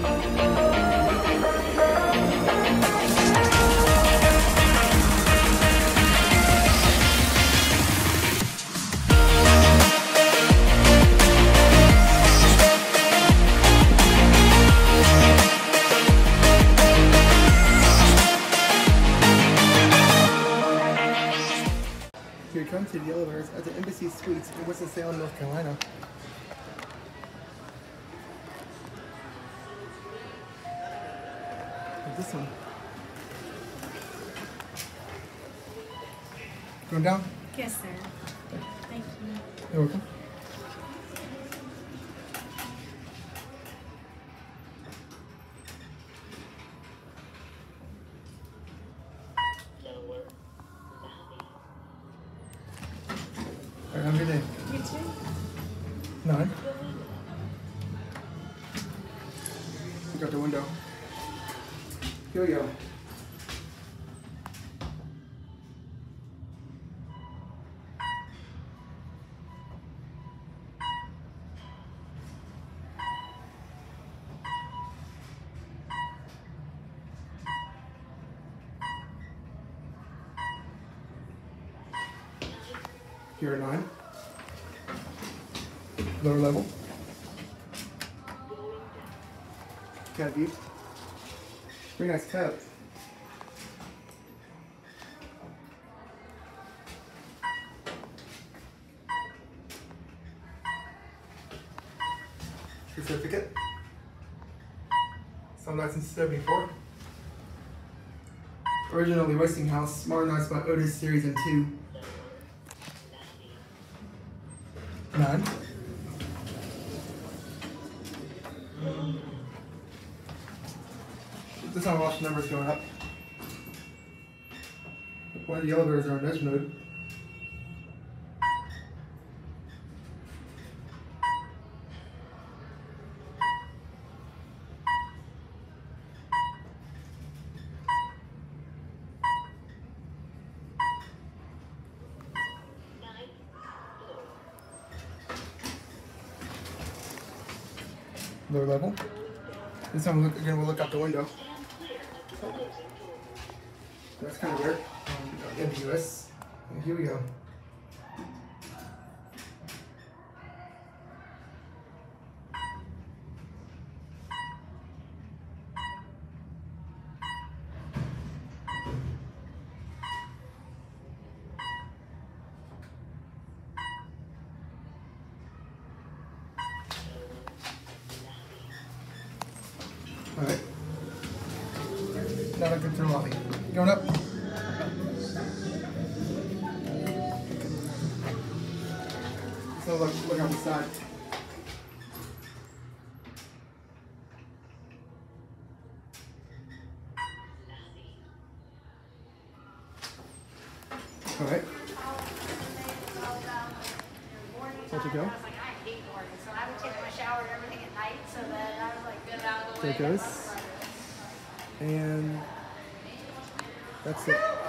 Here come to the elevators at the Embassy Suites in Winston-Salem, North Carolina. This one. Going down? Yes, sir. Thank you. You're welcome. All right, have a good day. You too? Nine. Look out the window. Here we go. Here at nine. Lower level. Cat view. Very nice cat. Certificate. Some license 74. Originally Westinghouse, modernized by Otis Series M2. Nine. This time watch the numbers going up. Why the elevators are in edge mode. Lower level. This time again we'll look out the window. That's kind of weird. Um, ambiguous. Here we go. All right. Now look at the lobby. Going up. So look, look on the side. All right. Let it go. Like, I hate so I would take my shower and everything at night, so that I was like, get it out of There it goes. And that's it.